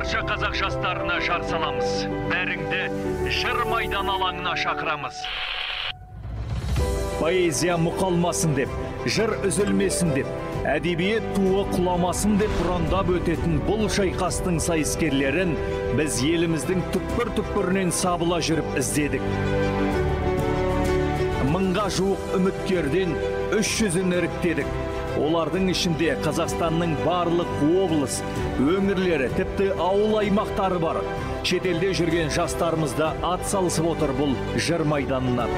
барша қазақ жастарына жар саламыз. Бәріңді жыр майдан алаңына шақырамыз. Поэзия мұқалмасын деп жыр үзілмесін деп әдебиет туы құламасын деп ұрандап өтетін бұл шайқастың сайыскерлерін біз еліміздің түкпір түкпірінен сабыла жүріп іздедік. Мыңға жуық үміткерден үш жүзін іріктедік. Олардың ішінде қазақстанның барлық облыс өңірлері тіпті ауыл аймақтары бар. Шетелде жүрген жастарымыз да ат салысып отыр бұл жыр майданына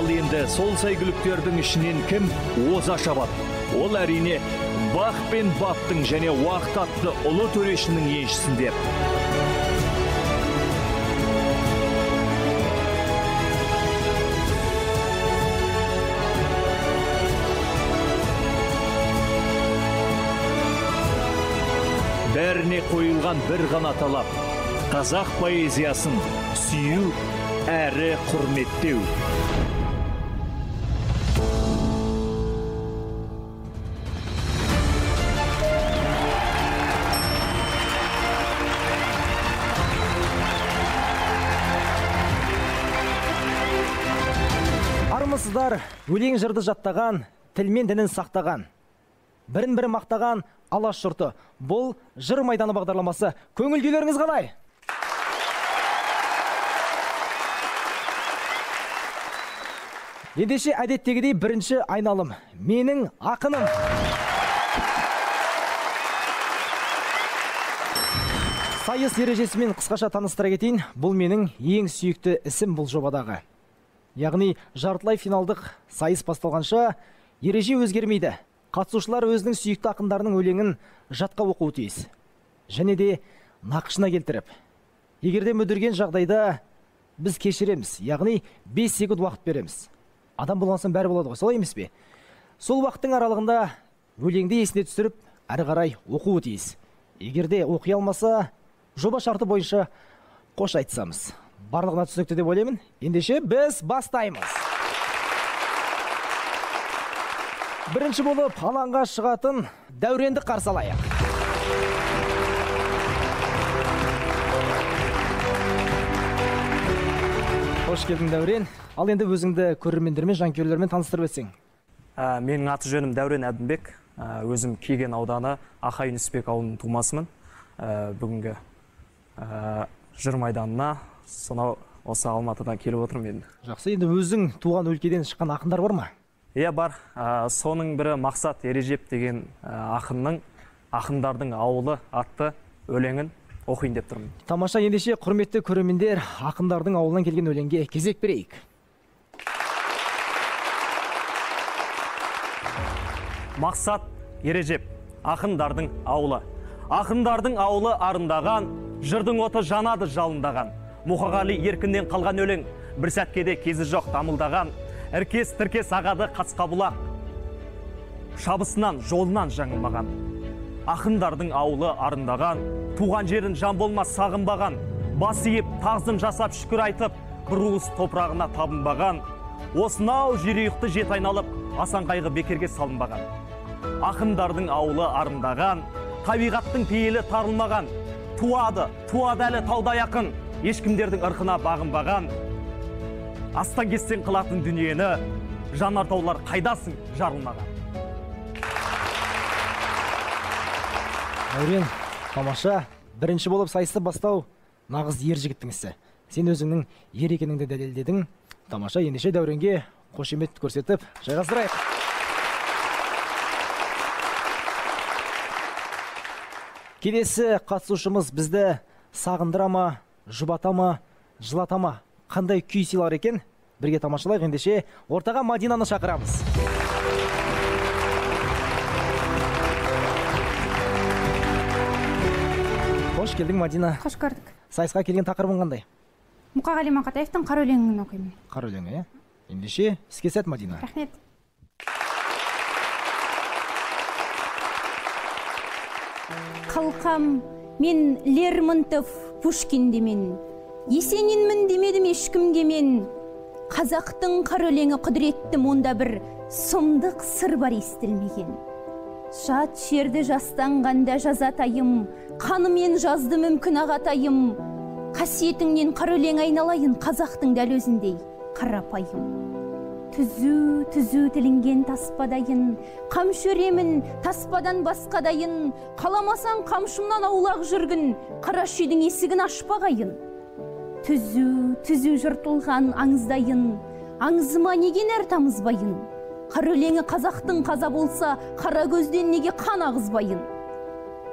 ал енді сол сәйгүліктердің ішінен кім оза шабады? Ол әрине бақ пен баптың және уақыт атты ұлы төрешінің еншісінде. Бәріне қойылған бір ғана талап қазақ поэзиясын сүю әрі құрметтеу. Армысыздар өлең жырды жаттаған тіл мен дінін сақтаған. Бірін бірі мақтаған алаш жұрты. Бұл жыр майданы бағдарламасы. Көңіл күйлеріңіз қалай? Ендеше әдеттегідей бірінші айналым. Менің ақыным. Сайыс ережесімен қысқаша таныстыра кетейін. Бұл менің ең сүйікті ісім бұл жобадағы. Яғни жартылай финалдық сайыс басталғанша ереже өзгермейді. Қатысушылар өзінің сүйікті ақындарының өлеңін жатқа оқуы тиіс. Және де нақышына келтіріп егерде мүдірген жағдайда біз кешіреміз яғни 5 секунд уақыт береміз. Адам болған соң бәрі болады ғой солай емес пе? Сол уақыттың аралығында өлеңді есіне түсіріп әрі қарай оқуы тиіс. Егерде оқи алмаса жоба шарты бойынша қош айтысамыз. Барлығына түсінікті деп ойлаймын. Ендеше біз бастаймыз. Бірінші болып алаңға шығатын дәуренді қарсы алайық. Қош келдің дәурен. Ал енді өзіңді көрермендермен жанкүйерлермен таныстырып өтсең. Ә, менің аты жөнім дәурен әбдімбек Ә, өзім кеген ауданы ақай нүсіпбек ауылының тумасымын. Ә, бүгінгі ә, жыр майданына сонау осы алматыдан келіп отырмын енді. Жақсы. Енді өзің туған өлкеден шыққан ақындар бар ма? Иә бар. Ә, соның бірі мақсат ережеп деген ә, ақынның ақындардың ауылы атты өлеңін оқиын деп тұрмын. Тамаша ендеше құрметті көрермендер ақындардың ауылынан келген өлеңге кезек берейік. Мақсат ережеп ақындардың ауылы. Ақындардың ауылы арындаған жырдың оты жанады жалындаған. Мұқағали еркіннен қалған өлең бір сәтке де кезі жоқ дамылдаған. Іркес тіркес ағады қасқабұлақ шабысынан жолынан жаңылмаған. Ақындардың ауылы арындаған. Туған жерін жан болмас сағынбаған. Бас иіп тағзым жасап шүкір айтып бір уыс топырағына табынбаған. Осынау жерұйықты жет айналып асан қайғы бекерге салынбаған. Ақындардың ауылы арындаған. Табиғаттың пейілі тарылмаған. Туады туады әлі таудай ақын. Ешкімдердің ырқына бағынбаған. Астан кестен қылатын дүниені жанартаулар қайдасың жарылмаған. Дәурен тамаша. Бірінші болып сайысты бастау. Нағыз ер жігіттің ісі. Сен өзіңнің ер екеніңді дәлелдедің. Тамаша ендеше дәуренге қошемет көрсетіп жайғастырайық. Келесі қатысушымыз бізді сағындыра ма жұбата ма жылата ма? Қандай күй сыйлар екен? Бірге тамашалайық. Ендеше ортаға мадинаны шақырамыз. Қош келдің мадина. Қош көрдік. Сайысқа келген тақырыбың қандай? Мұқағали мақатаевтың қара өлеңін оқимын. Қара өлеңі иә ендеше іске сәт мадина. Рахмет. Қалқам мен лермонтов пушкинде мен. Есенинмін демедім ешкімге мен. Қазақтың қара өлеңі құдіретті онда бір сұмдық сыр бар естілмеген. Жат жерді жастанғанда жазатайым қанымен жазды мүмкін ағатайым қасиетіңнен қара өлең айналайын қазақтың дәл өзіндей қарапайым түзу түзу тілінген таспадайын қамшы өремін таспадан басқадайын. Қаламасаң қамшымнан аулақ жүргін қара шүйдің есігін ашпағайын. Түзу түзу жыртылған аңыздайын. Аңызыма неге нәр тамызбайын қара өлеңі қазақтың қаза болса қара көзден неге қан ағызбайын?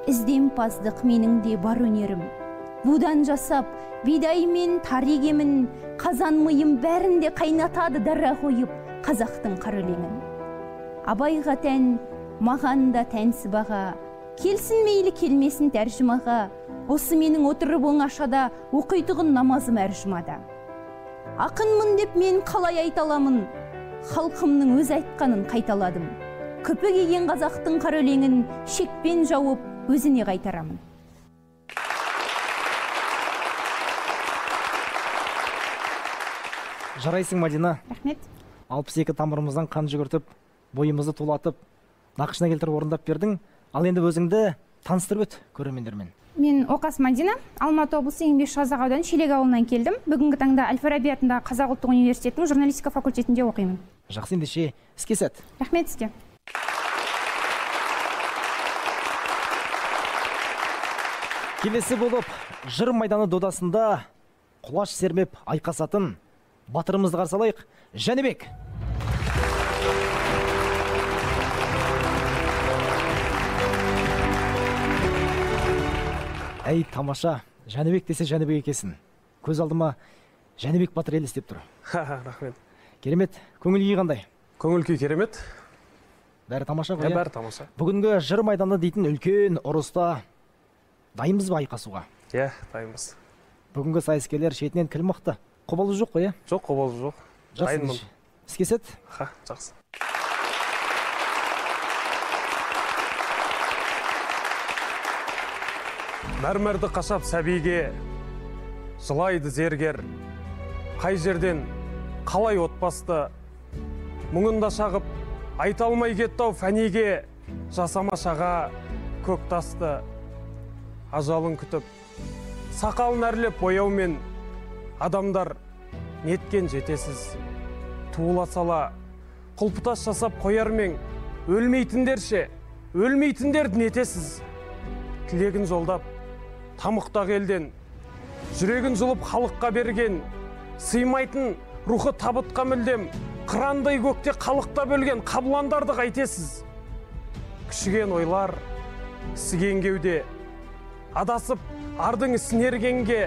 Іздемпаздық менің де бар өнерім. Будан жасап бидай мен тар егемін қазан миым бәрін де қайнатады дара қойып қазақтың қара өлеңін. Абайға тән маған да тән сыбаға. Келсін мейлі келмесін тәржімаға. Осы менің отырып оңашада оқитұғын намазым әр жұмада ақынмын деп мен қалай айта аламын халқымның өз айтқанын қайталадым. Күпі киген қазақтың қара өлеңін шекпен жауып өзіне қайтарамын. Жарайсың мадина. Рахмет. алпыс екі тамырымыздан қан жүгіртіп бойымызды тулатып нақышына келтіріп орындап бердің. Ал енді өзіңді таныстырып өт көрермендермен. Мен оқас мадина алматы облысы еңбек қазақ ауданы шелек ауылынан келдім. Бүгінгі таңда әл фараби атындағы қазақ ұлттық университетінің журналистика факультетінде оқимын. Жақсы ендеше іске сәт. Рахмет сізге. Келесі болып жыр майданы додасында құлаш сермеп айқасатын батырымызды қарсы алайық. Жәнібек. Әй тамаша жәнібек десе жәнібек екенсің. Көз алдыма жәнібек батыр елестеп тұр. Рахмет. Керемет көңіл күй қандай? Көңіл күй керемет. Бәрі тамаша ә, ғой иә? бәрі тамаша. Бүгінгі жыр майданы дейтін үлкен ұрыста дайынбыз ба айқасуға? Иә дайынбыз бүгінгі сайыскерлер шетінен кіл мықты. Қобалжу жоқ қой иә? Жоқ қобалжу жоқ. Жақсы іске сәт. Ха жақсы. Мәрмәрді қашап сәбиге жылайды зергер. Қай жерден қалай отбасты мұңында шағып айта алмай кетті ау фәниге. Жасама шаға көк тасты ажалын күтіп сақалын әрлеп бояумен адамдар неткен жетесіз. Туыла сала құлпытас жасап қояр meң өлмейтіндер ше өлмейтіндерді нетесіз. Тілегін жолдап тамұқтақ елден жүрегін жұлып халыққа берген сыймайтын рухы табытқа мүлдем қырандай көкте қалықта бөлген қабыландарды қайтесіз? Күшіген ойлар ісіген кеуде адасып ардың ісін ергенге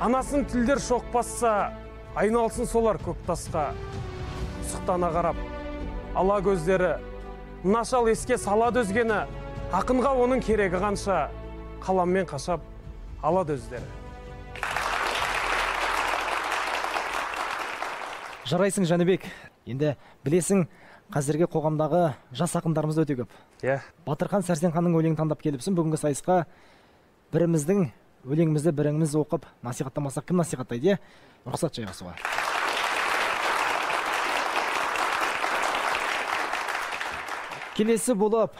анасын тілдер шоқ басса айналсын солар көк тасқа. Сұқтана қарап ала көздері нашал еске салады өзгені ақынға оның керегі қанша қаламмен қашап алады өздері жарайсың жәнібек. Енді білесің қазіргі қоғамдағы жас ақындарымыз да өте көп. Иә. Батырхан сәрсенханның өлеңін таңдап келіпсің. Бүгінгі сайысқа біріміздің өлеңімізді біріміз оқып насихаттамасақ кім насихаттайды иә рұқсат жайғасуға келесі болып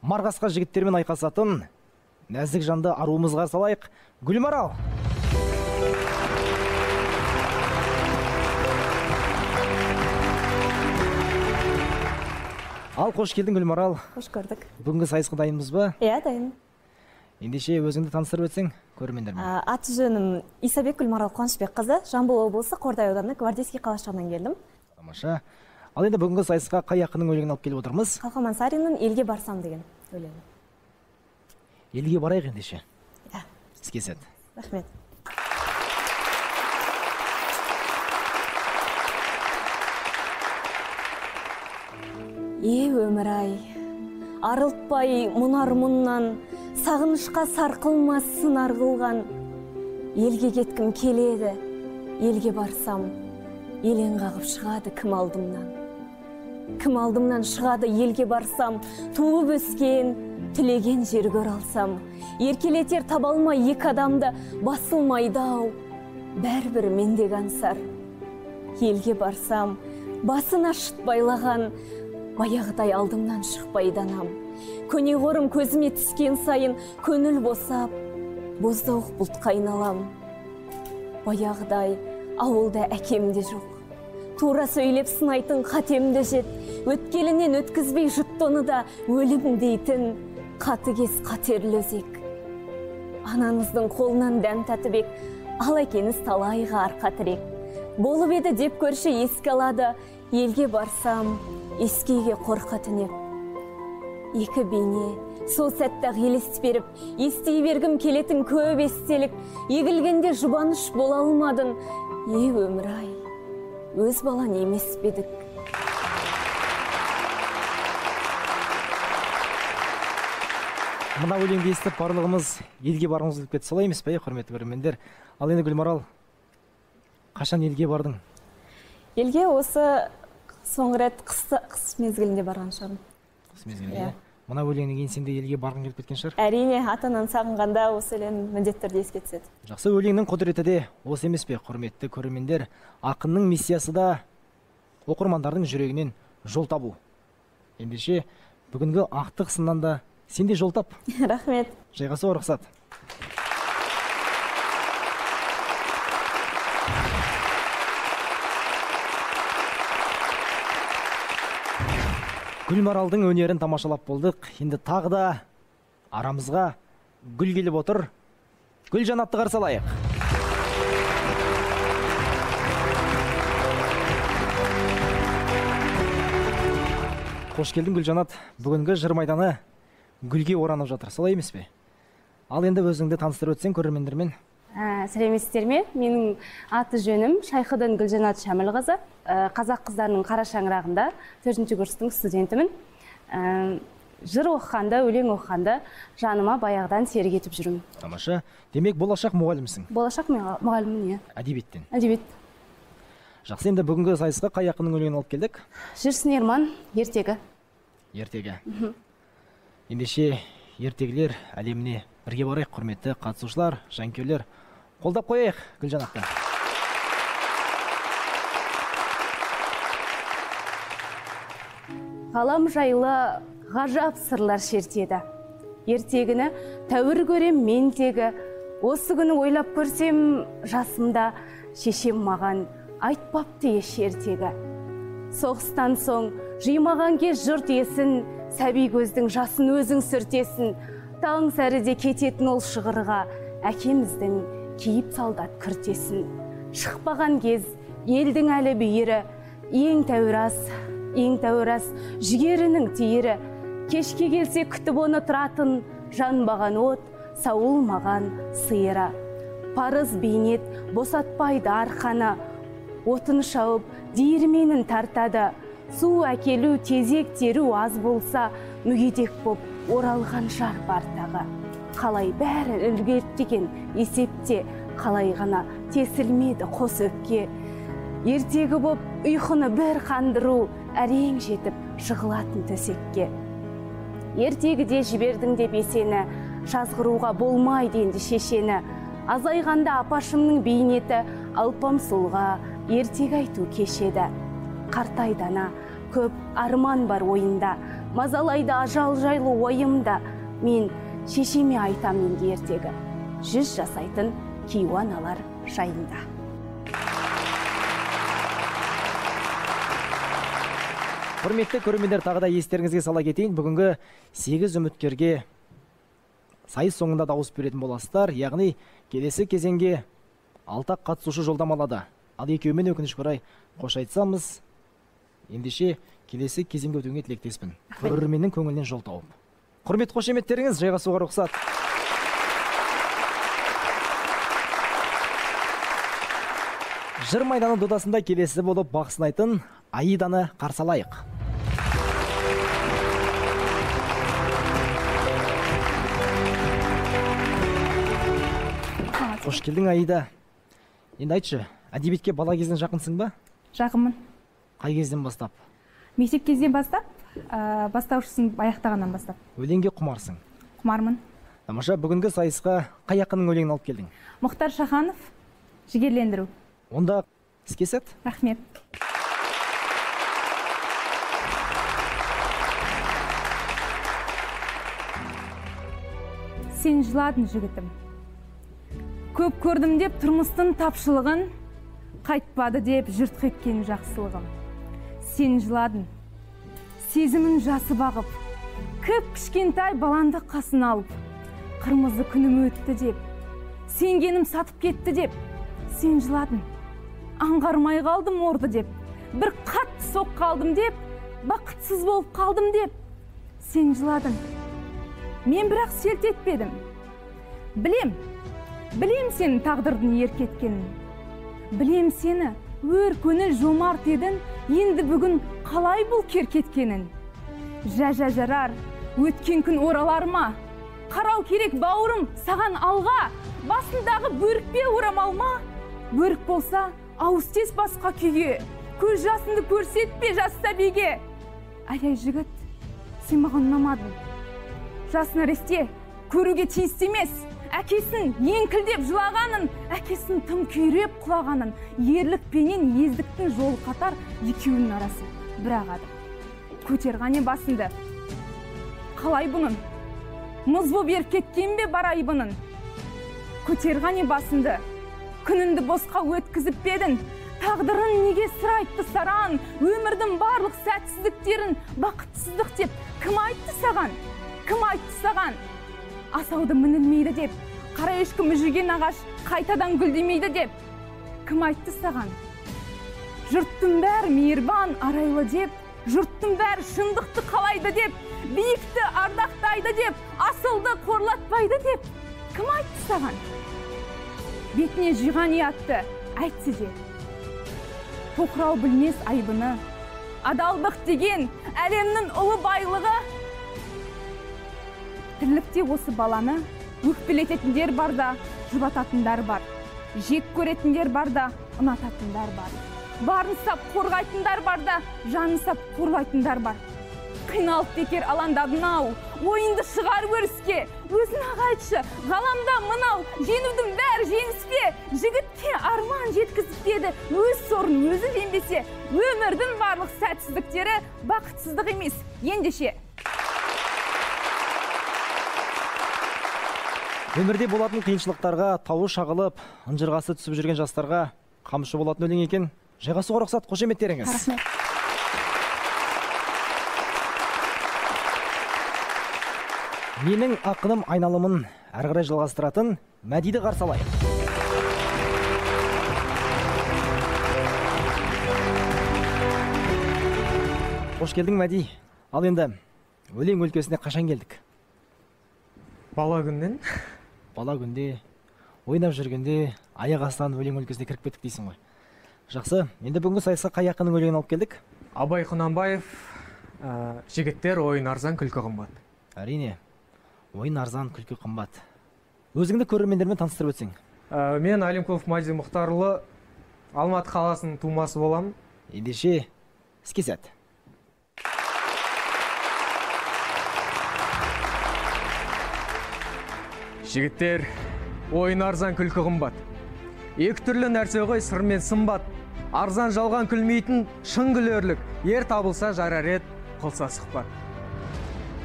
марғасқа жігіттермен айқасатын нәзік жанды аруымызға қарсы алайық гүлмарал. Ал қош келдің гүлмарал. Қош көрдік. Бүгінгі сайысқа дайынбыз ба? Иә дайын. Ендеше өзіңді таныстырып өтсең көрермендермен аты жөнім исабек гүлмарал қуанышбекқызы. Жамбыл облысы қордай ауданы гвардейский қалашығынан келдім. Тамаша. Ал енді бүгінгі сайысқа қай ақынның өлеңін алып келіп отырмыз? Қалқаман сариннің елге барсам деген өлеңі. Елге барайық ендеше иә іске сәт рахмет е өмір ай арылтпай мұнар мұңнан сағынышқа сарқылмас сынар қылған елге кеткім келеді елге барсам елең қағып шығады кім алдымнан кім алдымнан шығады елге барсам туып өскен тілеген жер көре алсам еркелетер таба алмай екі адамды басылмайды ау бәрібір мендегі аңсар елге барсам басына шыт байлаған баяғыдай алдымнан шықпайды анам көне қорым көзіме түскен сайын көңіл босап боздауық бұлтқа айналам. Баяғыдай ауылда әкем де жоқ. Тура сөйлеп сынайтын қатем де жет. Өткелінен өткізбей жұтты оны да өлім дейтін қатыгез қатерлі өзек. Анаңыздың қолынан дәм татып ек ал әкеңіз талайға арқа тірек. Болып еді деп көрші еске алады елге барсам ескейге қорқа түнеп. Екі бейне сол сәтті ақ елес беріп ести бергім келетін көп естелік. Егілгенде жұбаныш бола алмадың е өмір ай. Өз балаң емес пе едік? Мына өлеңді естіп барлығымыз елге барғымыз келіп кетті солай емес пе құрметті көрермендер? Ал енді гүлмарал қашан елге бардың? Елге осы соңғы рет қыс, қыс мезгілінде барған шығармын. Осы мезгілде Иә. Мына өлеңнен кейін сен де елге барғың келіп кеткен шығар. Әрине ата ананы сағынғанда осы өлең міндетті түрде еске түседі жақсы өлеңнің құдіреті де осы емес пе құрметті көрермендер? Ақынның миссиясы да оқырмандардың жүрегінен жол табу. Ендеше бүгінгі ақтық сыннан да сен де жол тап. Рахмет. Жайғасуға рұқсат. Гүлмаралдың өнерін тамашалап болдық. Енді тағы да арамызға гүл келіп отыр. Гүлжанатты қарсы алайық. Қош келдің гүлжанат бүгінгі жыр майданы гүлге оранып жатыр. Солай емес пе? Ал енді өзіңді таныстырып өтсең көрермендермен. Ә, сәлеметсіздер ме менің аты жөнім шайхыдын гүлжанат шәмілқызы. Ә, қазақ қыздарының қара шаңырағында төртінші курстың студентімін. Ә, жыр оқығанда өлең оқығанда жаныма баяғыдан серік етіп жүрмін. Тамаша демек болашақ мұғалімсің. Болашақ мұға- мұғаліммін иә әдебиеттен. Әдебиет. Жақсы енді бүгінгі сайысқа қай ақынның өлеңін алып келдік? Жүрсін ерман ертегі. Ертегі. Ендеше ертегілер әлеміне бірге барайық құрметті қатысушылар жанкүйерлер. Қолдап қояйық гүлжанатты ғалам жайлы ғажап сырлар шертеді. Ертегіні тәуір көрем мен тегі. Осы күні ойлап көрсем жасымда шешем маған айтпапты еш ертегі. Соғыстан соң жимаған кез жұрт есін сәби көздің жасын өзің сүртесің таң сәріде кететін ол шығырға әкеміздің киіп солдат күртесін. Шықпаған кез елдің әлі бүйірі ең тәуір ас ең тәуір ас жігерінің тиірі. Кешке келсе күтіп оны тұратын жанбаған от сауылмаған сиыры. Парыз бейнет босатпайды арқаны. Отын шауып диірменін тартады. Су әкелу тезек теру аз болса мүгедек боп оралған жар бар қалай бәрі үлгерді есепте қалай ғана тесілмеді қос өпке ертегі боп ұйқыны бір қандыру әрең жетіп жығылатын төсекке. Ертегіде жібердің деп есені жазғыруға болмайды енді шешені. Азайғанда апашымның бейнеті алпам сұлға ертегі айту кешеді. Қартайдана көп арман бар ойында мазалайды ажал жайлы ойымда. Мен шешеме айтам енді ертегі жүз жасайтын кейуаналар жайында құрметті көрермендер тағы да естеріңізге сала кетейін бүгінгі сегіз үміткерге сайыс соңында дауыс беретін боласыздар яғни келесі кезеңге алты ақ қатысушы жолдама алады ал екеуімен өкінішке орай қош айтысамыз ендеше келесі кезеңге өтуіңе тілектеспін көрерменнің көңілінен жол тауып құрметті қошеметтеріңіз жайғасуға рұқсат. Жыр майданы додасында келесі болып бақ сынайтын аиданы қарсы алайық. Қош келдің аида. Енді айтшы әдебиетке бала кезден жақынсың ба? Жақынмын. Қай кезден бастап? Мектеп кезден бастап? ә, бастаушысын аяқтағаннан бастап. Өлеңге құмарсың. Құмармын. Тамаша бүгінгі сайысқа қай ақынның өлеңін алып келдің? Мұхтар шаханов жігерлендіру онда іске сәт. Рахмет. Сен жыладың жігітім. Көп көрдім деп тұрмыстың тапшылығын қайтпады деп жұрт кеткен жақсылығым. Сен жыладың сезімін жасы бағып кіп кішкентай баланды қасына алып қырмызы күнім өтті деп сенгенім сатып кетті деп сен жыладың аңғармай қалдым орды деп бір қатты соққы алдым деп бақытсыз болып қалдым деп сен жыладың мен бірақ селт етпедім білем білем сені тағдырдың еркеткенін білем сені өр көңіл жомарт едің енді бүгін қалай бұл керкеткенін? Жә жарар өткен күн оралар ма? Қарау керек бауырым саған алға басындағы бөрік пе орамал ма? Бөрік болса ауыз тез басқа күйге көз жасыңды көрсетпе жас сәбиге. Ай жігіт сен маған ұнамадың. Жас нәресте көруге тиісті емес. Әкесін еңкілдеп жылағанын әкесін тым күйреп құлағанын ерлікпенен ездіктің жолы қатар екеуінің арасы. Бір ақ адым. Көтер қане басыңды қалай бұның? Мұз боп еріп кеткен бе бар айбының көтер қане басыңды күніңді босқа өткізіп пе едің? Тағдырын неге сыр айтты саран? Өмірдің барлық сәтсіздіктерін бақытсыздық деп кім айтты саған? Кім айтты саған? Асауды мінілмейді деп қара ешкі мүжіген ағаш қайтадан гүлдемейді деп. Кім айтты саған? Жұрттың бәрі мейірбан арайлы деп. Жұрттың бәрі шындықты қалайды деп. Биікті ардақтайды деп. Асылды қорлатпайды деп. Кім айтты саған? Бетіне жиған ұятты айтсы де. Тоқырау білмес айбыны адалдық деген әлемнің ұлы байлығы тірлікте осы баланы өкпелететіндер бар да жұбататындар бар. Жек көретіндер бар да ұнататындар бар. Барын сап қорғайтындар бар да жанын сап қорғайтындар бар. Қиналып бекер алаңдадың ау ойынды шығарып өріске. Өзің ақ айтшы ғаламда мынау жеңудің бәрі жеңіс пе жігітке арман жеткізіп өз сорын өзі жеңбесе өмірдің барлық сәтсіздіктері бақытсыздық емес. Ендеше. Өмірде болатын қиыншылықтарға тауы шағылып ынжырғасы түсіп жүрген жастарға қамшы болатын өлең екен. Жайғасуға рұқсат қошеметтеріңіз рахмет. Менің ақыным айналымын әрі қарай жалғастыратын мәдиді қарсы алайық қош келдің мәди. Ал енді өлең өлкесіне қашан келдік? Бала күннен. Бала күнде ойнап жүргенде аяқ астынан өлең өлкесіне кіріп кеттік дейсің ғой. Жақсы енді бүгінгі сайысқа қай ақынның өлеңін алып келдік? Абай құнанбаев ә, жігіттер ойын арзан күлкі қымбат. Әрине ойын арзан күлкі қымбат. Өзіңді көрермендермен таныстырып өтсең. Ә, мен алимкулов мади мұхтарұлы алматы қаласының тумасы боламын. Ендеше іске сәт. Жігіттер ойын арзан күлкі қымбат. Екі түрлі нәрсе ғой сыр мен сымбат. Арзан жалған күлмейтін шын күлерлік. Ер табылса жарар ед қылса сұхбат.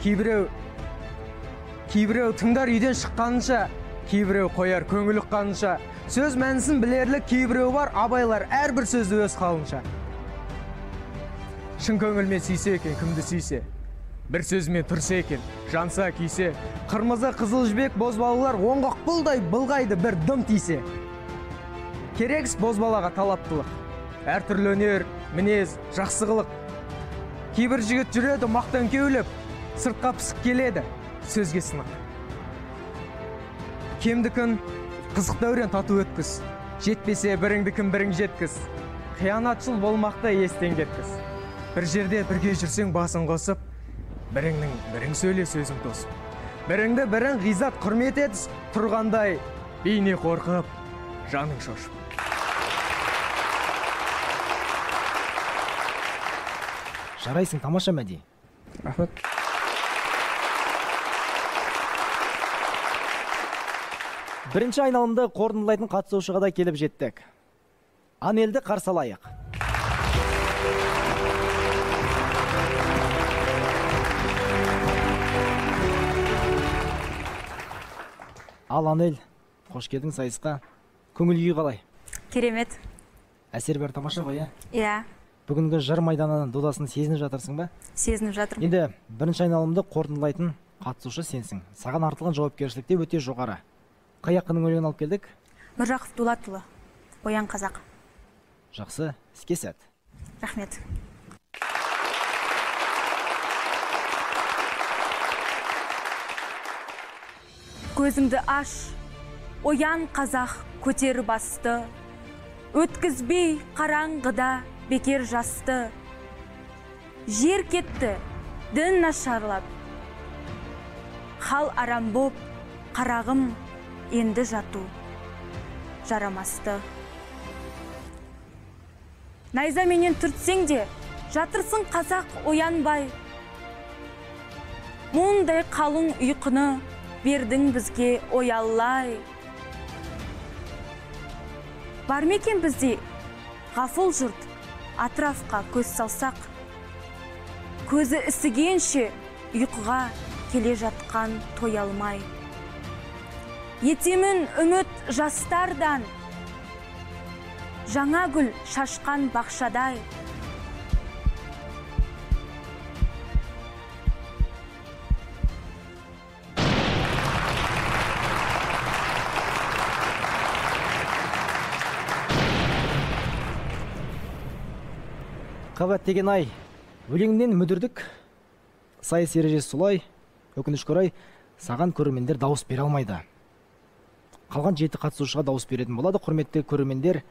Кейбіреу кейбіреу тыңдар үйден шыққанынша кейбіреу қояр көңіл ұққанынша. Сөз мәнісін білерлік кейбіреу бар абайлар әрбір сөзді өз қалынша. Шын көңілмен сүйсе екен кімді сүйсе? Бір сөзімен тұрса екен? Жанса күйсе? Қырмызы қызыл жібек бозбалалар оңғақ бұлдай былғайды бір дым тисе. Керекс бозбалаға талаптылық. Әртүрлі өнер мінез жақсы қылық кейбір жігіт жүреді мақтан кеулеп сыртқа пысық келеді. Сөзге сынық. Кемдікін қызық дәурен тату өткіз. Жетпесе біріңдікін бірің жеткіз. Қиянатшыл болмақты естен кеткіз. Бір жерде бірге жүрсең басын қосып біріңнің бірің сөйле сөзің тосып біріңді бірің ғизат құрмет етіс тұрғандай бейне қорқып жаның шошып. Жарайсың тамаша мәди. Рахмет. Бірінші айналымды қорытындылайтын қатысушыға да келіп жеттік. Анелді қарсы алайық. Ал анель қош келдің сайысқа. Көңіл күй қалай? Керемет. Әсер бәрі тамаша ғой иә? Иә. Бүгінгі жыр майданы додасын сезініп жатырсың ба? Сезініп жатырмын. Енді бірінші айналымды қорытындылайтын қатысушы сенсің. Саған артылған жауапкершілік те өте жоғары. Қай ақынның өлеңін алып келдік? Міржақып дулатұлы оян қазақ. Жақсы. Іске сәт. Рахмет. Көзіңді аш оян қазақ көтер басты. Өткізбей қараңғыда бекер жасты. Жер кетті дін нашарлап. Хал арам боп қарағым енді жату. Жарамасты. Найза менен түртсең де жатырсың қазақ оянбай. Мұндай қалың ұйқыны бердің бізге оялай бар ма бізде? Ғафыл жұрт атрафқа көз салсақ көзі ісігенше ұйқыға келе жатқан той алмай. Етемін үміт жастардан жаңа гүл шашқан бақшадай. Қабат деген ай. Өлеңнен мүдірдік. Сайыс ережесі солай өкінішке орай саған көрермендер дауыс бере алмайды. Қалған жеті қатысушыға дауыс беретін болады құрметті көрермендер.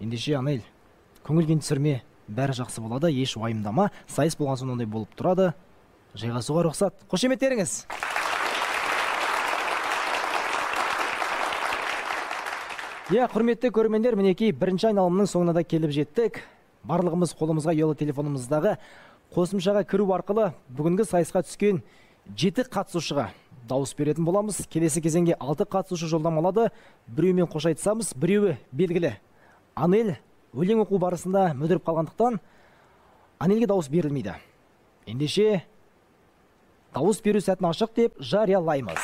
Ендеше анель көңіл түсірме бәрі жақсы болады еш уайымдама. Сайыс болған соң ондай болып тұрады. Жайғасуға рұқсат. Қошеметтеріңіз иә құрметті көрермендер мінекей бірінші айналымның соңына да келіп жеттік. Барлығымыз қолымызға ұялы телефонымыздағы қосымшаға кіру арқылы бүгінгі сайысқа түскен жеті қатысушыға дауыс беретін боламыз. Келесі кезеңге алты қатысушы жолдама алады. Біреуімен қош айтысамыз біреуі белгілі. Анель өлең оқу барысында мүдіріп қалғандықтан анельге дауыс берілмейді. Ендеше дауыс беру сәтін ашық деп жариялаймыз.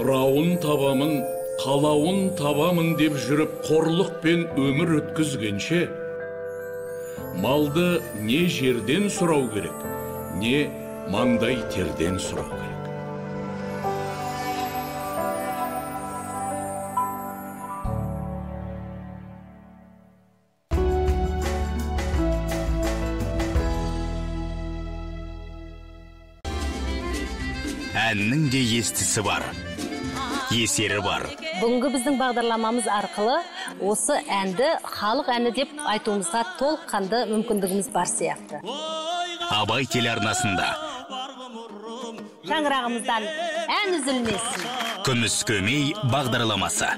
Сұрауын табамын қалауын табамын деп жүріп қорлықпен өмір өткізгенше малды не жерден сұрау керек не маңдай терден сұрау керек. Әннің де естісі бар. Есері бар. Бүгінгі біздің бағдарламамыз арқылы осы әнді халық әні деп айтуымызға толыққанды мүмкіндігіміз бар сияқты. Абай телеарнасында. Шаңырағымыздан ән үзілмесін. Күміс көмей бағдарламасы.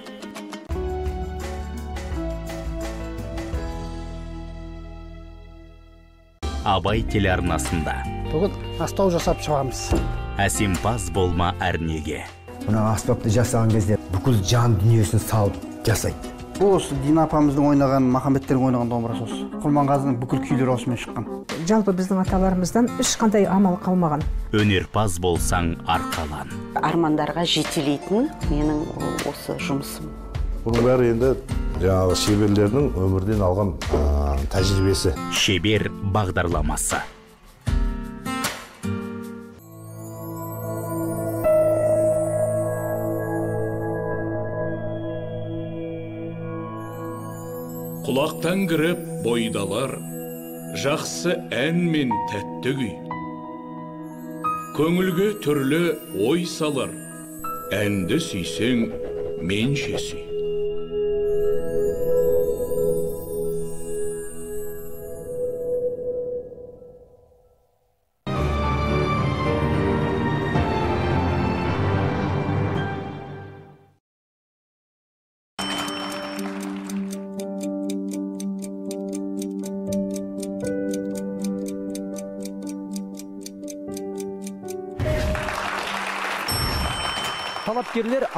Абай телеарнасында. Бүгін астау жасап шығамыз. Әсемпаз болма әрнеге. Мына аспапты жасаған кезде бүкіл жан дүниесін салып жасайды бұл осы дина апамыздың ойнаған махамбеттердің ойнаған домбырасы осы құрманғазының бүкіл күйлері осымен шыққан жалпы біздің аталарымыздан ешқандай амал қалмаған. Өнерпаз болсаң арқалан. Армандарға жетелейтін менің осы жұмысым. Бұның бәрі енді жаңағы шеберлердің өмірден алған ә, тәжірибесі. Шебер бағдарламасы. Құлақтан кіріп бойдалар жақсы ән мен тәтті күй. Көңілге түрлі ой салар. Әнді сүйсең менше сүй.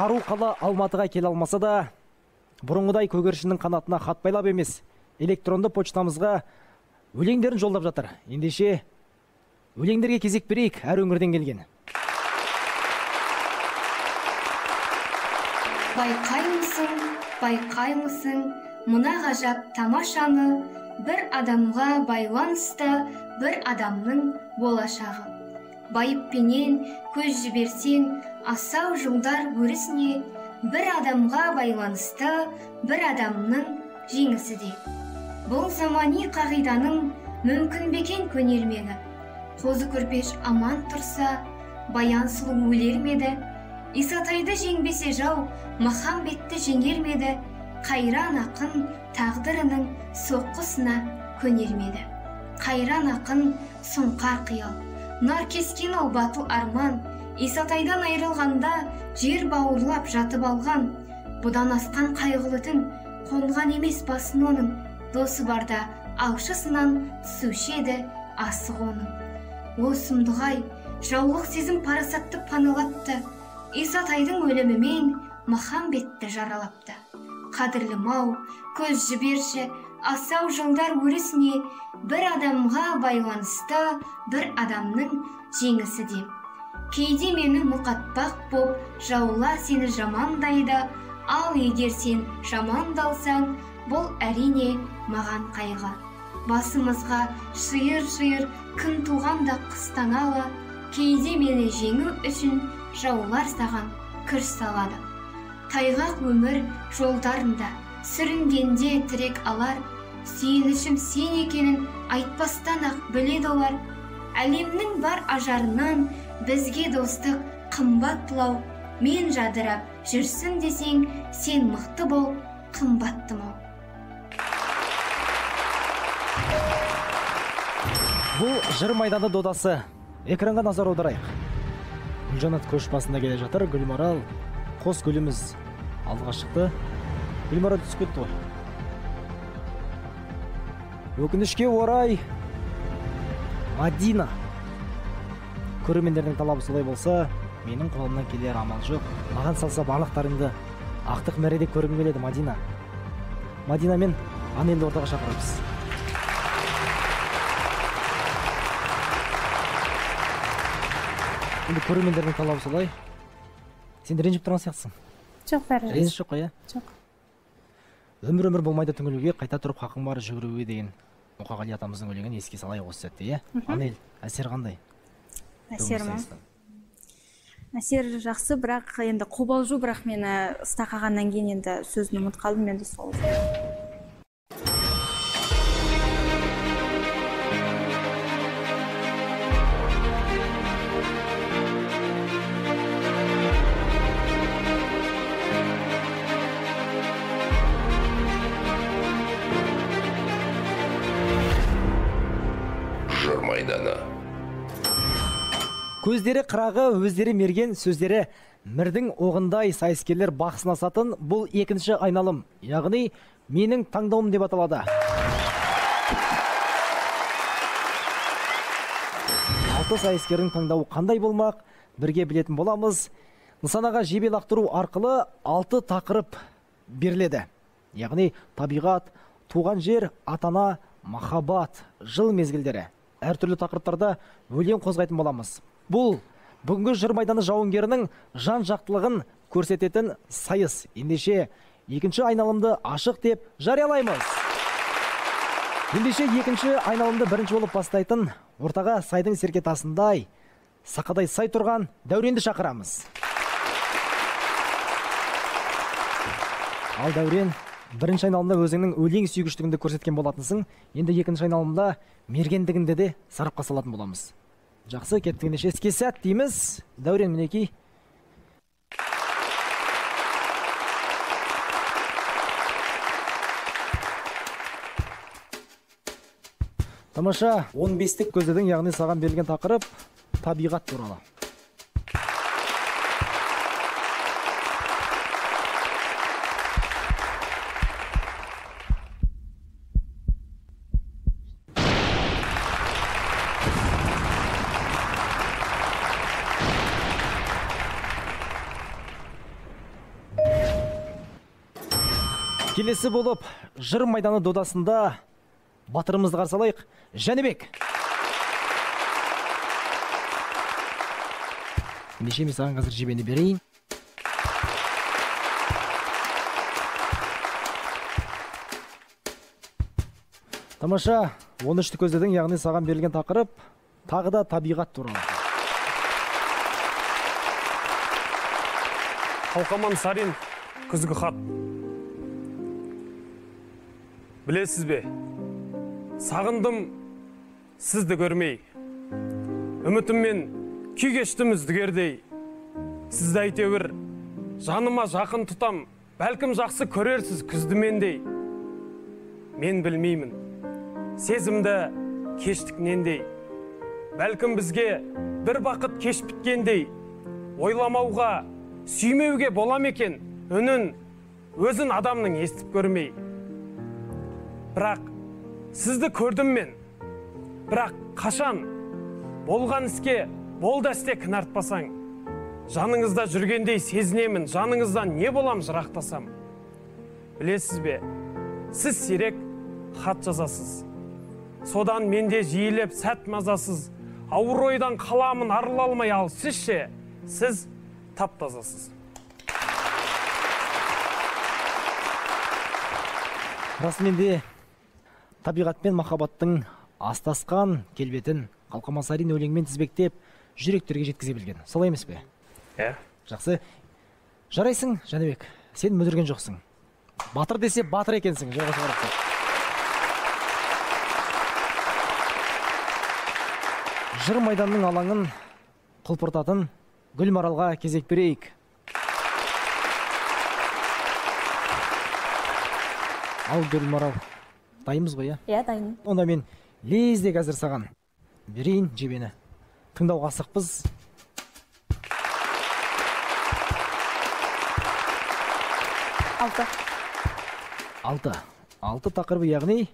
Талапкерлер ару қала алматыға келе алмаса да бұрынғыдай көгершіннің қанатына хат байлап емес электронды почтамызға өлеңдерін жолдап жатыр. Ендеше өлеңдерге кезек берейік әр өңірден келген. Байқаймысың байқаймысың мына ғажап тамашаны бір адамға байланысты бір адамның болашағы. Байыппенен көз жіберсең асау жылдар өрісіне бір адамға байланысты бір адамның жеңісі де. Бұл замани қағиданың мүмкін бекен көнермегі қозы көрпеш аман тұрса баян сұлу өлер ме еді исатайды жеңбесе жау махамбетті жеңер ме еді қайран ақын тағдырының соққысына көнер ме еді қайран ақын сұңқар қиял. Нар кескен ол батыл арман исатайдан айрылғанда жер бауырлап жатып алған бұдан асқан қайғылы түн қонған емес басын оның. Досы барда алшысынан түсуші еді асық оның. О сұмдық-ай жаулық сезім парасатты паналапты. Исатайдың өлімімен махамбетті жаралапты. Қадірлім ау көз жіберші асау жылдар өрісіне бір адамға байланысты бір адамның жеңісі де. Кейде мені мұқатпақ боп жаулар сені жамандайды ал егер сен жамандалсаң бұл әрине маған қайғы. Басымызға шиыр шиыр күн туғанда қыстаналы кейде мені жеңу үшін жаулар саған күш салады. Тайғақ өмір жолдарында сүрінгенде тірек алар сүйенішім сен екенін айтпастан ақ біледі олар. Әлемнің бар ажарынан бізге достық қымбат бұлау мен жадырап жүрсін десең сен мықты бол қымбаттым ау. Бұл жыр майданы додасы. Экранға назар аударайық. Гүлжанат көш басында келе жатыр гүлмарал қос гүліміз. Алдыға шықты. Гүлмарал түсіп кетті ғой. Өкінішке орай мадина. Көрермендердің талабы солай болса менің қолымнан келер амал жоқ. Маған салса барлықтарыңды ақтық мәреде көргім келеді мадина. Мадина мен анелді ортаға шақырамыз. Енді көрермендердің талабы солай. Сен ренжіп тұрған сияқтысың. Жоқ бәрі реніш жоқ қой иә? Жоқ. Өмір өмір болмайды түңілуге қайта тұрып хақың бар жүгіруге деген. Мұқағали атамыздың өлеңін еске салайық осы сәтте иә? Анель әсер қандай? Әсер ма? әсер жақсы бірақ енді қобалжу бірақ мені ыстақағаннан кейін енді сөзін ұмытып қалдым енді сол. Көздері қырағы өздері мерген сөздері. Мірдің оғындай сайыскерлер бақ сынасатын бұл екінші айналым. Яғни менің таңдауым деп аталады. Алты сайыскердің таңдауы қандай болмақ бірге білетін боламыз. Нысанаға жебе лақтыру арқылы алты тақырып беріледі. Яғни табиғат туған жер ата ана махаббат жыл мезгілдері. Әртүрлі тақырыптарда өлең қозғайтын боламыз. Бұл бүгінгі жыр майданы жауынгерінің жан жақтылығын көрсететін сайыс. Ендеше екінші айналымды ашық деп жариялаймыз. Ендеше екінші айналымды бірінші болып бастайтын ортаға сайдың серкетасындай сақадай сай тұрған дәуренді шақырамыз. Ал дәурен бірінші айналымда өзіңнің өлең сүйгіштігіңді көрсеткен болатынсың. Енді екінші айналымда мергендігіңді де сарапқа салатын боламыз. Жақсы кеттік ендеше. Іске сәт дейміз. Дәурен мінекей тамаша 15-тік көздедің яғни саған берілген тақырып табиғат туралы. Келесі болып жыр майданы додасында батырымызды қарсы алайық. Жәнібек. Ендеше мен саған қазір жебені берейін? Тамаша он үшті көздедің яғни саған берілген тақырып тағы да табиғат туралы. Қалқаман сарин күзгі хат. Білесіз бе? Сағындым сізді көрмей. Үмітіммен күй кештім үздігердей. Сізді әйтеуір жаныма жақын тұтам бәлкім жақсы көрерсіз күзді мендей мен білмеймін. Сезімді кештік нендей. Бәлкім бізге бір бақыт кеш біткендей. Ойламауға сүймеуге бола ма екен? Үнін өзін адамның естіп көрмей. Бірақ сізді көрдім мен. Бірақ қашан болған іске бол дәсте кінәртпасаң жаныңызда жүргендей сезінемін жаныңыздан не болам жырақтасам. Білесіз бе сіз сирек хат жазасыз. Содан менде жиілеп сәт мазасыз. Ауыр ойдан қаламын арыла алмай ал сіз ше сіз тап тазасыз. Расымен де табиғат пен махаббаттың астасқан келбетін қалқаман сарин өлеңмен тізбектеп жүректерге жеткізе білген. Солай емес пе? Иә. Жақсы. Жарайсың жәнібек. Сен мүдірген жоқсың. Батыр десе батыр екенсің жыр майданның алаңын құлпыртатын гүлмаралға кезек берейік. Ал гүлмарал дайынбыз ғой иә? Иә дайынмын онда мен лезде қазір саған берейін жебені. Тыңдауға асықпыз. Алты. Алты. Алты тақырыбы яғни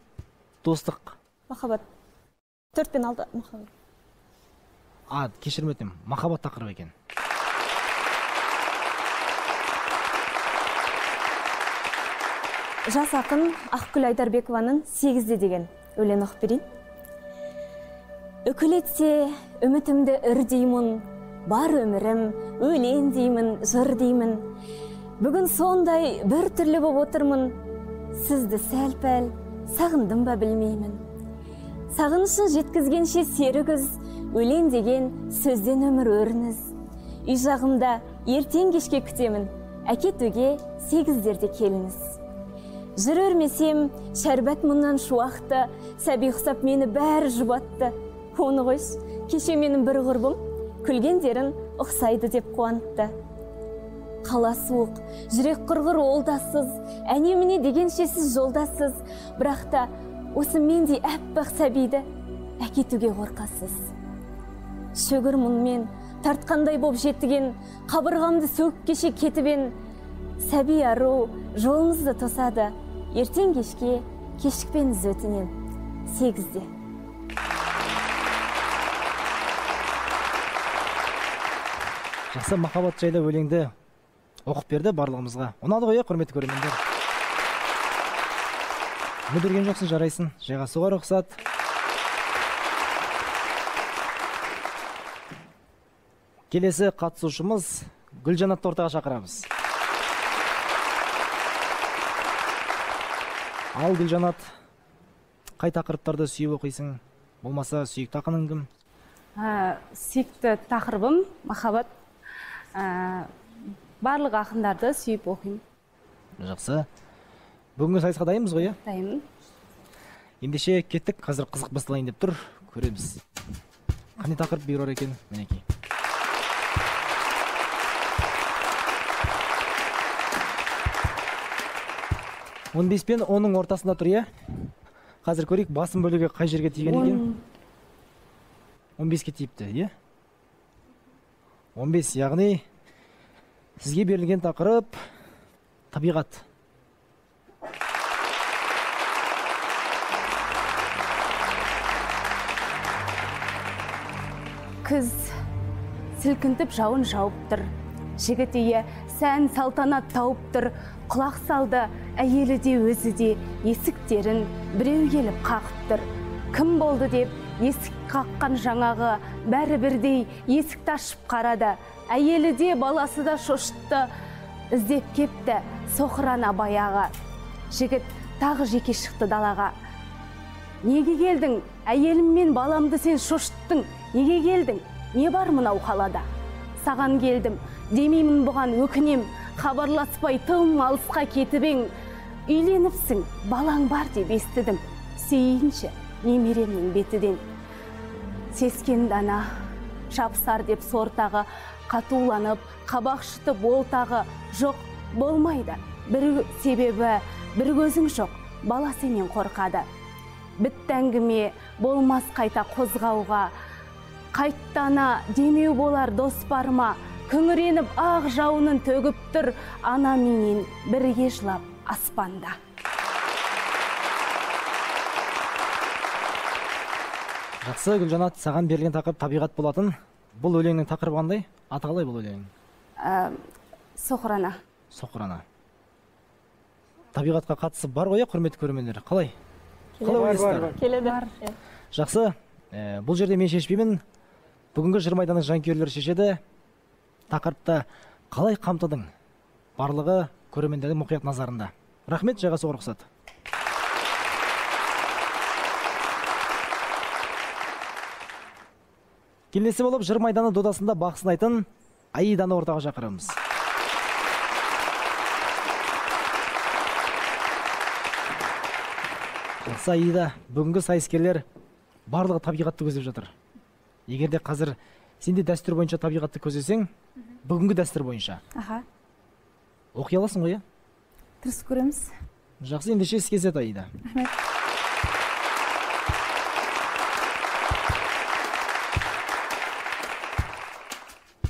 достық. Махаббат. Төрт пен алты. Махаббат. А кешірім өтінемін. Махаббат тақырыбы екен. Жас ақын ақгүл айдарбекованың сегізде деген өлең оқып берейін. Үкілі етсе үмітімді үр деймін бар өмірім өлең деймін жыр деймін. Бүгін сондай бір түрлі боп отырмын сізді сәл пәл сағындым ба білмеймін. Сағынышын жеткізгенше сері күз өлең деген сөзден өмір өріңіз. Үй жағымда ертең кешке күтемін әкетуге сегіздерде келіңіз жыр өрмесем шәрбат мұнан шуақты сәби ұқсап мені бәрі жұбатты оны қойшы кеше менің бір құрбым күлгендерін ұқсайды деп қуантты қала суық жүрек құрғыр олдассыз әне міне дегенше сіз жолдасыз бірақ та осы мендей аппақ сәбиді әкетуге қорқасыз шөгір мұңмен тартқандай боп жетіген қабырғамды сөгіп кеше кетіп сәби ару жолыңызды тосады ертең кешке кешікпеңіз өтінем сегізде жақсы махаббат жайлы өлеңді оқып берді барлығымызға. Ұнады ғой иә құрметті көрермендер. Мүдірген жоқсың жарайсың. Жайғасуға рұқсат. Келесі қатысушымыз гүлжанатты ортаға шақырамыз. Ал гүлжанат қай тақырыптарды сүйіп оқисың? Болмаса сүйікті ақының кім? Ә, сүйікті тақырыбым махаббат. Ә, барлық ақындарды сүйіп оқимын. Жақсы. Бүгінгі сайысқа дайынбыз ғой иә? Дайынмын. Ендеше кеттік қазір қызық басталайын деп тұр. Көреміз. Қандай тақырып бұйырар екен мінекей. Он бес пен онның ортасында тұр иә? Қазір көрейік басым бөлігі қай жерге тиген екен? Он беске тиіпті иә? он бес яғни сізге берілген тақырып табиғат. Күз сілкінтіп жауын жауып тұр. Жігіт үйі сән салтанат тауып тұр. Құлақ салды әйелі де өзі де есіктерін біреу келіп қағып тұр кім болды деп есік қаққан жаңағы бәрі бірдей есікті ашып қарады. Әйелі де баласы да шошытты іздеп кепті соқырана баяғы жігіт тағы жеке шықты далаға. Неге келдің? Әйелім мен баламды сен шошыттың. Неге келдің? Не бар мынау қалада? Саған келдім. Демеймін бұған өкінем. Хабарласпай тым алысқа кетіп ең. Үйленіпсің балаң бар деп естідім. Сүйейінші немеремнің бетіден. Сескен дана жапсар деп сортағы қатуланып қабақ шытып ол тағы жоқ. Болмайды. Бір себебі бір көзің жоқ. Бала сенен қорқады. Бітті әңгіме болмас қайта қозғауға. Қайттана демеу болар дос бар ма күңіреніп ақ жауынын төгіп тұр ана менен бірге жылап аспанда. Жақсы гүлжанат саған берілген тақырып табиғат болатын. Бұл өлеңнің тақырыбы қандай? Аты қалай бұл өлеңнің ә, соқырана соқырана табиғатқа қатысы бар ғой иә құрметті көрермендер? Қалай? Қалай Бар, ойлайсыздар? келеді. Жақсы. Ә, бұл жерде мен шешпеймін. Бүгінгі жыр майданның жанкүйерлері шешеді. Тақырыпты қалай қамтыдың? Барлығы көрермендердің мұқият назарында. Рахмет жайғасуға рұқсат. Келесі болып жыр майданы додасында бақ сынайтын аиданы ортаға шақырамыз. Жақсы аида бүгінгі сайыскерлер барлығы табиғатты көздеп жатыр. Егер де қазір сен де дәстүр бойынша табиғатты көздесең бүгінгі дәстүр бойынша. Аха. Оқи аласың ғой иә? Тырысып көреміз. Жақсы ендеше іске сәт аида. Рахмет.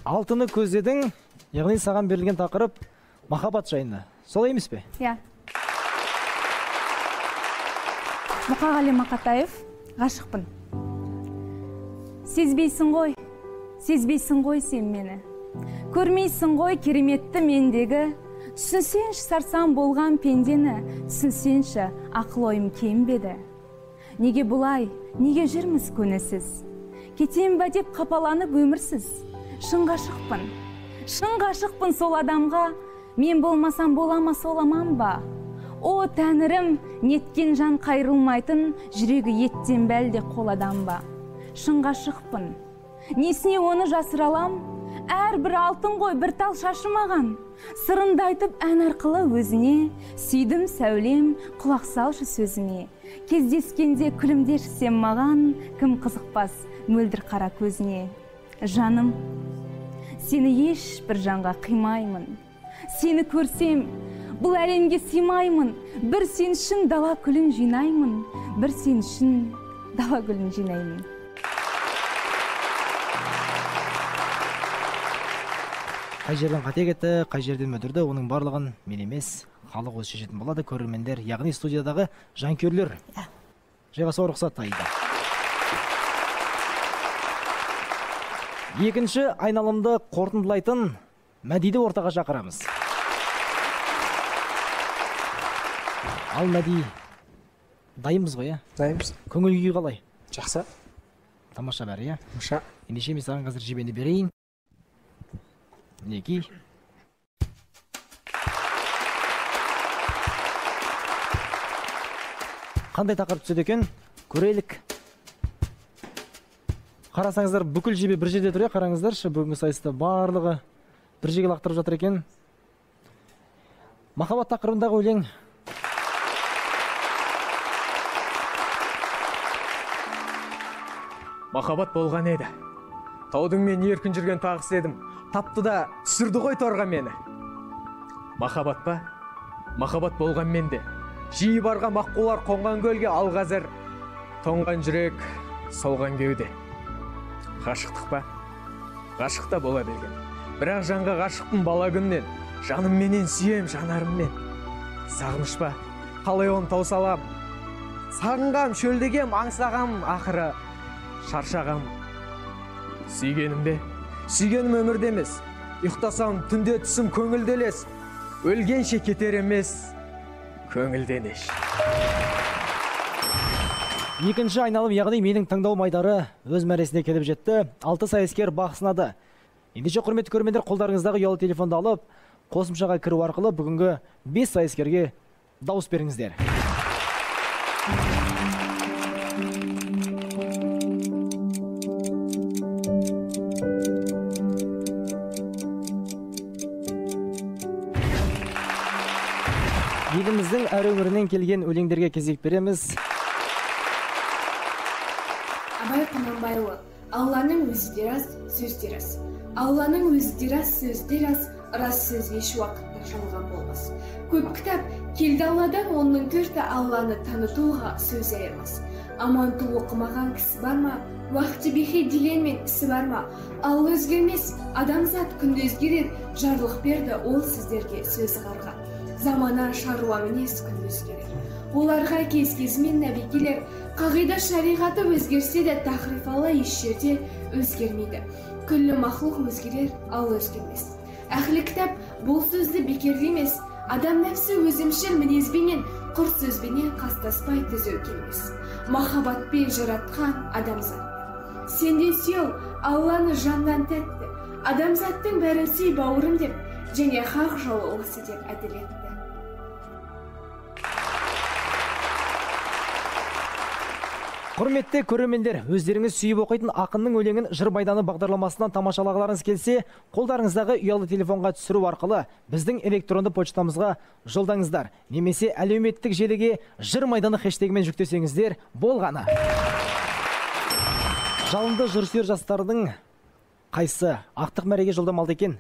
Алтыны көздедің яғни саған берілген тақырып махаббат жайында. Солай емес пе? Иә. Мұқағали мақатаев ғашықпын. Сезбейсің ғой сезбейсің ғой сен мені. Көрмейсің ғой кереметті мендегі. Түсінсеңші сарсаң болған пендені. Түсінсеңші ақыл ойым кем бе еді неге бұлай? Неге жүрміз көнесіз? Кетем ба деп қапаланып өмірсіз? Шын ғашықпын шын ғашықпын сол адамға. Мен болмасам бола ма сол аман ба? О тәңірім неткен жан қайрылмайтын жүрегі еттен бәлде қол адам ба? Шын ғашықпын несіне оны жасыра алам? Әрбір алтын ғой бір тал шашымаған. Сырымды айтып ән арқылы өзіне сүйдім сәулем құлақ салшы сөзіме. Кездескенде күлімдеші сен маған кім қызықпас мөлдір қара көзіне. Жаным сені ешбір жанға қимаймын. Сені көрсем бұл әлемге сыймаймын. Бір сен үшін дала күлін жинаймын. Бір сен үшін дала гүлін жинаймын. Қай жерден қате кетті қай жерден мүдірді оның барлығын мен емес халық өзі шешетін болады көрермендер яғни студиядағы жанкүйерлер. Жайғасуға рұқсат аида екінші айналымды қорытындылайтын мәдиді ортаға шақырамыз. Ал мәди дайынбыз ғой иә? Дайынбыз. Көңіл күй қалай? Жақсы. Тамаша бәрі иә? Тамаша. Ендеше мен саған қазір жебені берейін. Мінекей қандай тақырып түседі екен? Көрелік. Қарасаңыздар бүкіл жебе бір жерде тұр иә қараңыздаршы. Бүгінгі сайыста барлығы бір жерге лақтырып жатыр екен. Махаббат тақырыбындағы өлең. Махаббат болған еді. Таудың мен еркін жүрген тағысы едім. Тапты да түсірді ғой торға мені. Махаббат па? Махаббат болған менде. Жиі барған аққулар қонған көлге ал қазір тоңған жүрек солған кеуде. Ғашықтық па? Ғашық та бола берген. Бірақ жанға ғашықпын бала күннен жанымменен сүйем жанарыммен сағыныш па? Қалай оны таусалам? Сағынғам шөлдегем аңсағам ақыры шаршағам. Сүйгенімде сүйгенім өмірде емес ұйықтасам түнде түсім көңілді елес өлгенше кетер емес көңілден еш екінші айналым яғни менің таңдау майдары өз мәресіне келіп жетті. Алты сайыскер бақ сынады. Ендеше құрметті көрермендер қолдарыңыздағы ұялы телефонды алып қосымшаға кіру арқылы бүгінгі бес сайыскерге дауыс беріңіздер. Өңірінен келген өлеңдерге кезек береміз. Абай құнанбайұлы алланың өзі де рас сөз де рас. Алланың өзі де рас сөз де рас рас сөз еш уақытта жалған болмас. Көп кітап келді алладан оның төрті алланы танытуға сөз айырмас. Аманту оқымаған кісі бар ма? Уақыты бехе дегенмен ісі бар ма? Алла өзгермес адамзат күнде өзгерер жарлық берді ол сіздерге сөзі қарға замана шаруа мінез күн өзгерер оларға кез кезімен нәби келер. Қағида шариғаты өзгерсе де тахриф алла еш жерде өзгермейді. Күллі мақлұқ өзгерер ал өзгермес. Әхлі кітап бұл сөзді бекер емес. Адам нәпсі өзімшіл мінезбенен құр сөзбенен қастаспай түзеу келмес. Махаббатпен жаратқан адамзат. Сен де сүйеу алланы жаннан тәтті. Адамзаттың бәрін сүй бауырым деп және хақ жолы осы деп әділ құрметті көрермендер өздеріңіз сүйіп оқитын ақынның өлеңін жыр майданы бағдарламасынан тамашалағыларыңыз келсе қолдарыңыздағы ұялы телефонға түсіру арқылы біздің электронды почтамызға жолдаңыздар. Немесе әлеуметтік желіге жыр майданы хэштегімен жүктесеңіздер болғаны. Жалынды жырсүйер жастардың қайсы? Ақтық мәреге жолдамалды екен.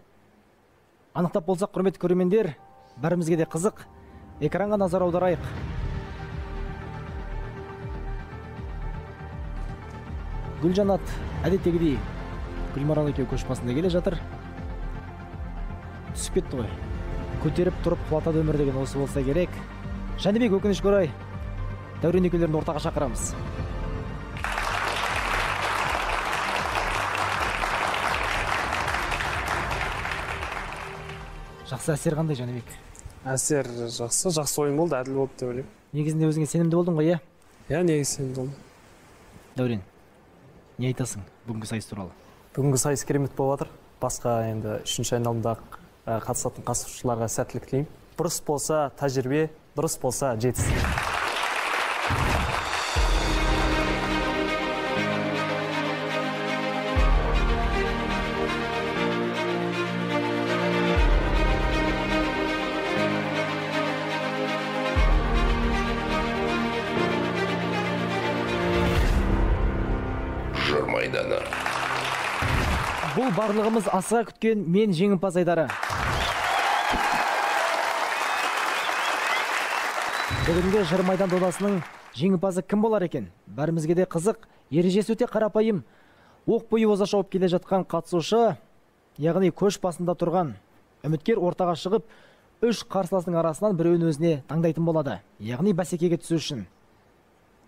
Анықтап болсақ құрметті көрермендер бәрімізге де қызық. Экранға назар аударайық. Гүлжанат әдеттегідей гүлмарал екеуі көш басында келе жатыр. Түсіп кетті ғой. Көтеріп тұрып құлатады өмір деген осы болса керек. Жәнібек өкінішке орай дәурен екеулерін ортаға шақырамыз. Жақсы әсер қандай жәнібек? Әсер жақсы. Жақсы ойын болды әділ болды деп ойлаймын. Негізінде өзіңе сенімді болдың ғой иә? Иә негізі сенімді болдым. Дәурен? Не айтасың бүгінгі сайыс туралы? Бүгінгі сайыс керемет болып жатыр. Басқа енді үшінші айналымдағы ә, қатысатын қатысушыларға сәттілік тілеймін. Дұрыс болса тәжірибе дұрыс болса жетістік. Барлығымыз асыға күткен мен жеңімпаз айдары. Бүгінгі жыр майдан додасының жеңімпазы кім болар екен? Бәрімізге де қызық ережесі өте қарапайым. Оқ бойы оза шауып келе жатқан қатысушы яғни көш басында тұрған үміткер ортаға шығып үш қарсыласының арасынан біреуін өзіне таңдайтын болады яғни бәсекеге түсу үшін.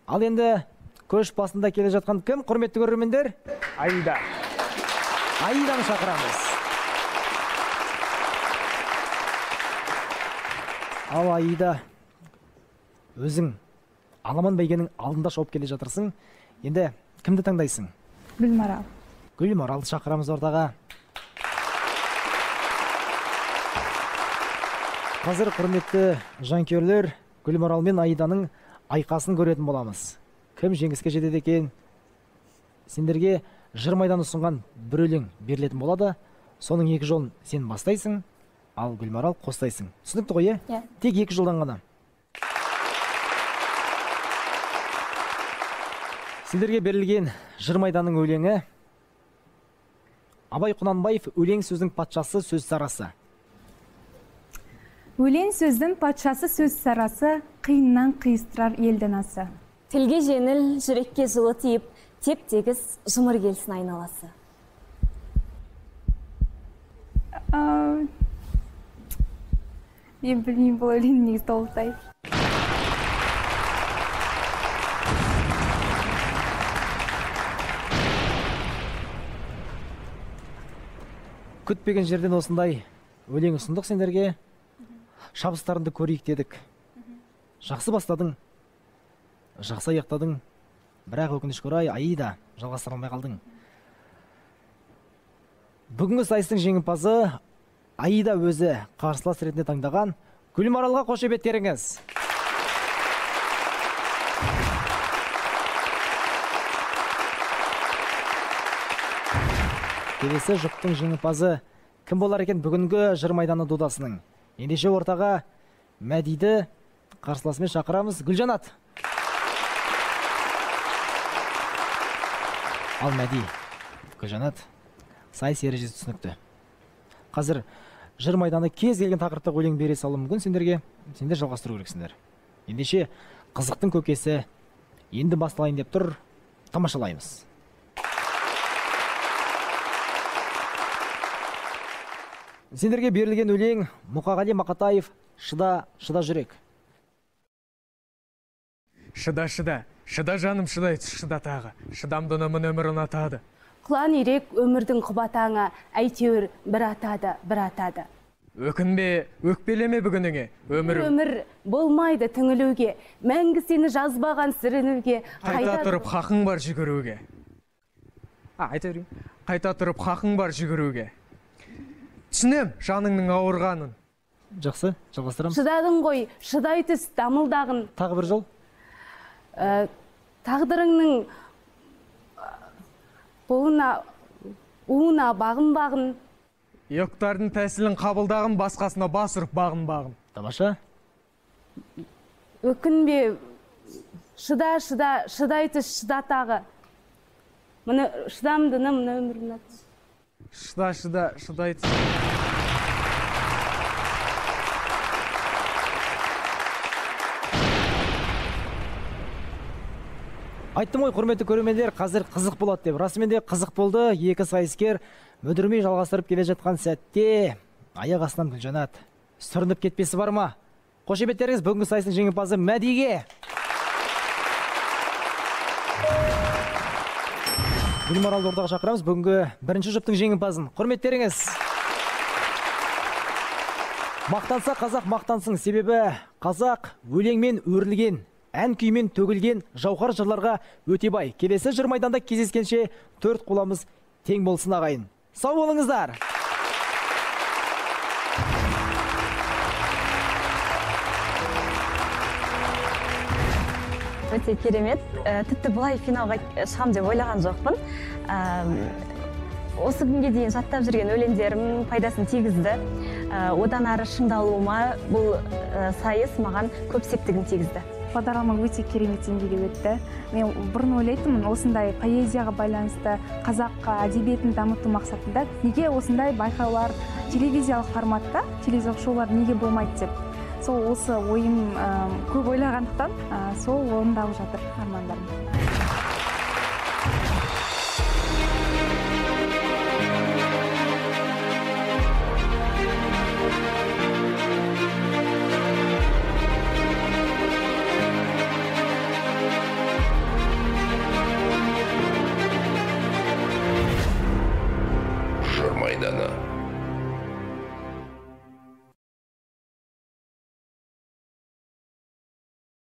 Ал енді көш басында келе жатқан кім? Құрметті көрермендер. Аида аиданы шақырамыз ал аида өзің аламан бәйгенің алдында шауып келе жатырсың. Енді кімді таңдайсың? Гүлмарал гүлмаралды шақырамыз ортаға. Қазір құрметті жанкүйерлер гүлмарал мен аиданың айқасын көретін боламыз. Кім жеңіске жетеді екен? Сендерге жыр майдан ұсынған бір өлең берілетін болады. Соның екі жолын сен бастайсың ал гүлмарал қостайсың. Түсінікті ғой иә? Иә. тек екі жолдан ғана. Сендерге берілген жыр майданның өлеңі абай құнанбаев өлең сөздің патшасы сөз сарасы. Өлең сөздің патшасы сөз сарасы қиыннан қиыстырар елдің асы тілге жеңіл жүрекке жылы тиіп теп тегіс жұмыр келсін айналасы. Мен білмеймін бұл өлеңнің негізі толықтай күтпеген жерден осындай өлең ұсындық сендерге. Шабыстарыңды көрейік дедік. Жақсы бастадың. Жақсы аяқтадың. Бірақ өкінішке орай аида жалғастыра алмай қалдың. Бүгінгі сайыстың жеңімпазы аида өзі қарсылас ретінде таңдаған гүлмаралға қошеметтеріңіз келесі жұптың жеңімпазы кім болар екен бүгінгі жыр майданы додасының? Ендеше ортаға мәдиді қарсыласымен шақырамыз гүлжанат. Ал мәди гүлжанат сайыс ережесі түсінікті. Қазір жыр майданы кез келген тақырыпта өлең бере салуы мүмкін сендерге сендер жалғастыру керексіңдер. Ендеше қызықтың көкесі енді басталайын деп тұр тамашалаймыз. Сендерге берілген өлең мұқағали мақатаев шыда шыда жүрек шыда шыда. Шыда жаным шыдай түс шыда тағы. Шыдамдынымын өмір ұнатады құлан ирек өмірдің құбатаңы әйтеуір бір атады бір атады. Өкінбе өкпелеме бүгініңе өмір өмір болмайды түңілуге мәңгі сені жазбаған сүрінуге қайта тұрып хақың бар жүгіруге. А айта берейін. Қайта тұрып хақың бар жүгіруге. Түсінем жаныңның ауырғанын. Жақсы жалғастырамыз. Шыдадың ғой шыдай түс дамылдағын. Тағы бір жол. Ә, тағдырыңның буына уына бағын бағын. Йоктардың тәсілін қабылдағын басқасына бас ұрып бағын бағын. Тамаша? Өкінбе шыда шыда шыдай түс шыда тағы. Міне шыдамдыны мына өмір шыда шыда шыдай түс айттым ғой құрметті көрермендер қазір қызық болады деп. Расымен де қызық болды. Екі сайыскер мүдірмей жалғастырып келе жатқан сәтте аяқ астынан гүлжанат сүрініп кетпесі бар ма? Қошеметтеріңіз бүгінгі сайыстың жеңімпазы мәдиге. Гүлмаралды ортаға шақырамыз. Бүгінгі бірінші жұптың жеңімпазын. Құрметтеріңіз. Мақтанса қазақ мақтансын. Себебі қазақ өлеңмен өрілген. Ән күймен төгілген жауһар жырларға өте бай. Келесі жыр майданда кездескенше төрт қоламыз тең болсын ағайын. Сау болыңыздар! Өте керемет. Тіпті былай финалға шығамын деп ойлаған жоқпын. Осы күнге дейін жаттап жүрген өлеңдерім пайдасын тигізді. Одан ары шыңдалуыма бұл сайыс маған көп септігін тигізді. Бағдарлама өте керемет деңгейде өтті. Мен бұрын ойлайтынмын осындай поэзияға байланысты қазақ әдебиетін дамыту мақсатында неге осындай байқаулар телевизиялық форматта телевизиялық шоулар неге болмайды деп. Сол осы ойым көп ойлағандықтан сол орындалып жатыр армандарым.